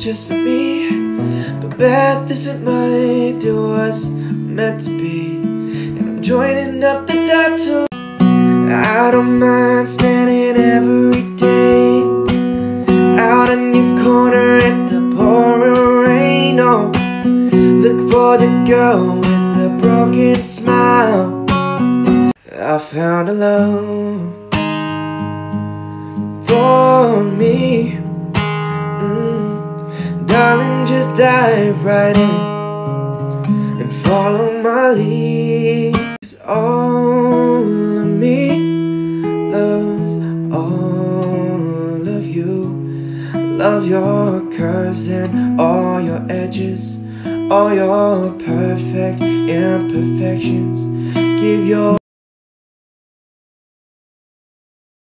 just for me. But Beth isn't mine, it was meant to be. And I'm joining up the tattoo. I don't mind spending every day out in your corner in the pouring rain. Oh, look for the girl with the broken smile. I found a love for Darling, just dive right in and follow my lead. 'Cause all of me loves all of you. Love your curves and all your edges, all your perfect imperfections. Give your